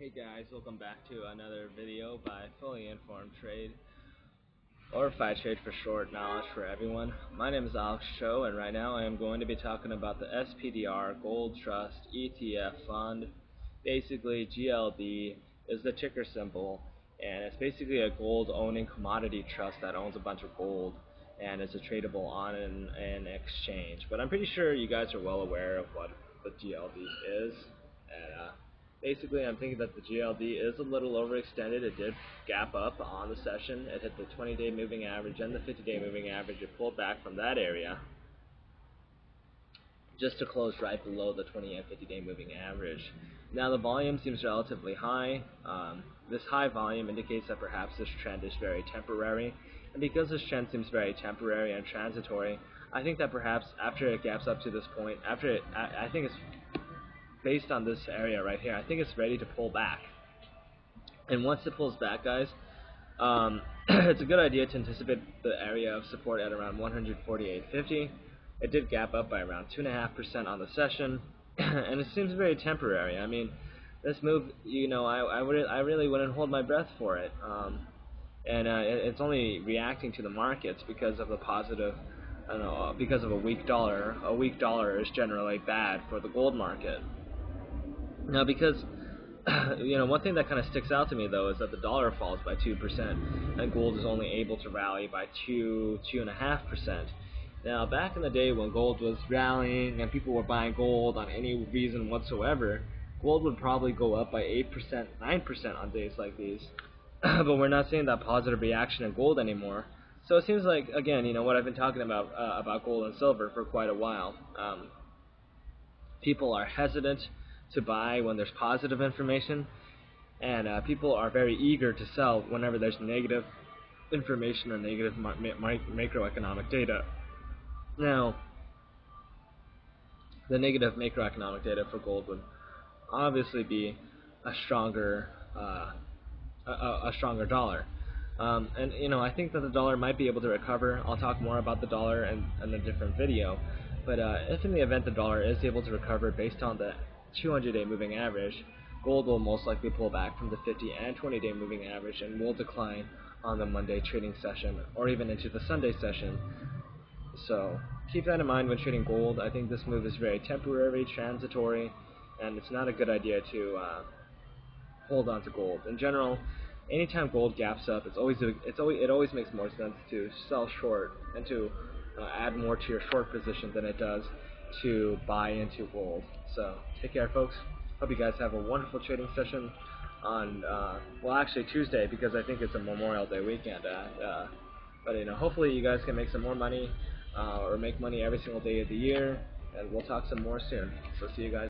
Hey guys, welcome back to another video by Fully Informed Trade, or FI Trade for short, knowledge for everyone. My name is Alex Cho, and right now I am going to be talking about the SPDR Gold Trust ETF Fund. Basically, GLD is the ticker symbol, and it's basically a gold-owning commodity trust that owns a bunch of gold, and it's a tradable on an, an exchange. But I'm pretty sure you guys are well aware of what the GLD is. And, uh, basically I'm thinking that the GLD is a little overextended. It did gap up on the session. It hit the 20-day moving average and the 50-day moving average. It pulled back from that area just to close right below the 20 and 50-day moving average. Now the volume seems relatively high. Um, this high volume indicates that perhaps this trend is very temporary. And because this trend seems very temporary and transitory, I think that perhaps after it gaps up to this point, after it, I, I think it's based on this area right here, I think it's ready to pull back. And once it pulls back, guys, um, it's a good idea to anticipate the area of support at around 148.50. It did gap up by around 2.5% on the session, and it seems very temporary. I mean, this move, you know, I, I, would, I really wouldn't hold my breath for it. Um, and uh, it, it's only reacting to the markets because of the positive, I don't know, because of a weak dollar. A weak dollar is generally bad for the gold market. Now, because you know, one thing that kind of sticks out to me though is that the dollar falls by two percent, and gold is only able to rally by two, two and a half percent. Now, back in the day when gold was rallying and people were buying gold on any reason whatsoever, gold would probably go up by eight percent, nine percent on days like these. but we're not seeing that positive reaction in gold anymore. So it seems like, again, you know, what I've been talking about uh, about gold and silver for quite a while. Um, people are hesitant to buy when there's positive information, and uh, people are very eager to sell whenever there's negative information or negative macroeconomic data. Now, the negative macroeconomic data for gold would obviously be a stronger uh, a, a, stronger dollar. Um, and you know, I think that the dollar might be able to recover. I'll talk more about the dollar in, in a different video. But uh, if in the event the dollar is able to recover based on the 200-day moving average, gold will most likely pull back from the 50 and 20-day moving average and will decline on the Monday trading session or even into the Sunday session. So keep that in mind when trading gold. I think this move is very temporary, transitory, and it's not a good idea to uh, hold on to gold. In general, anytime gold gaps up, it's always it's always it always makes more sense to sell short and to uh, add more to your short position than it does to buy into gold. So take care, folks. Hope you guys have a wonderful trading session on, uh, well, actually Tuesday because I think it's a Memorial Day weekend. Uh, uh, but you know, hopefully you guys can make some more money uh, or make money every single day of the year. And we'll talk some more soon. So see you guys.